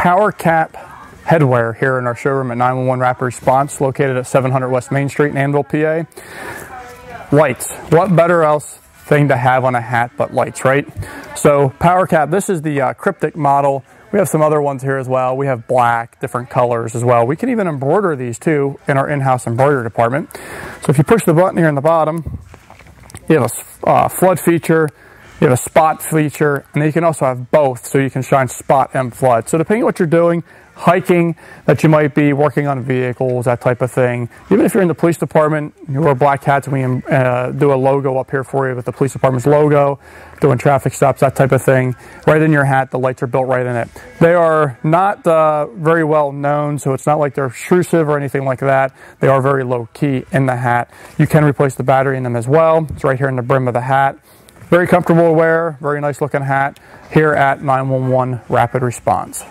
power cap headwear here in our showroom at 911 Rapid Response, located at 700 West Main Street in Annville, PA. Lights. What better else thing to have on a hat but lights, right? So power cap, this is the uh, Kryptek model. We have some other ones here as well. We have black, different colors as well. We can even embroider these too in our in-house embroidery department. So if you push the button here in the bottom, you have a uh, flood feature, you have a spot feature, and then you can also have both, so you can shine spot and flood. So depending on what you're doing, hiking, that you might be working on vehicles, that type of thing. Even if you're in the police department, you wear black hats, we uh, do a logo up here for you with the police department's logo, doing traffic stops, that type of thing. Right in your hat, the lights are built right in it. They are not uh, very well known, so it's not like they're obtrusive or anything like that. They are very low key in the hat. You can replace the battery in them as well. It's right here in the brim of the hat. Very comfortable to wear, very nice looking hat here at 911 Rapid Response.